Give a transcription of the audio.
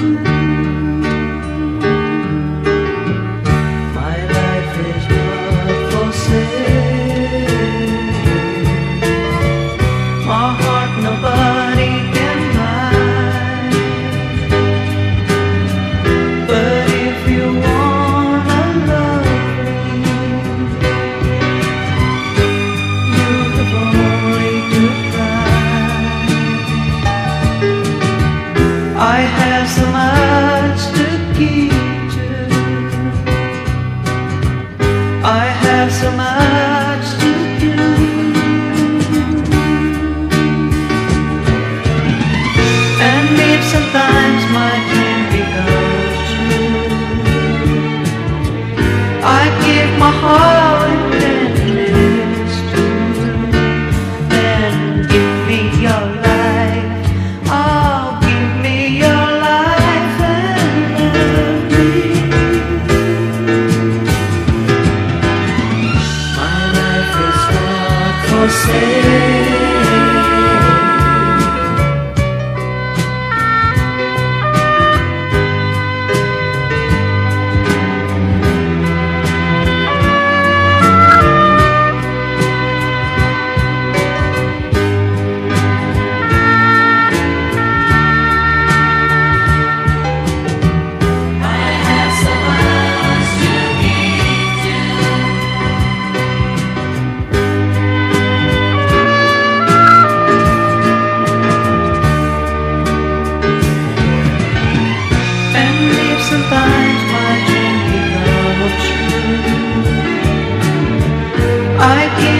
you. I have some eyes. I can't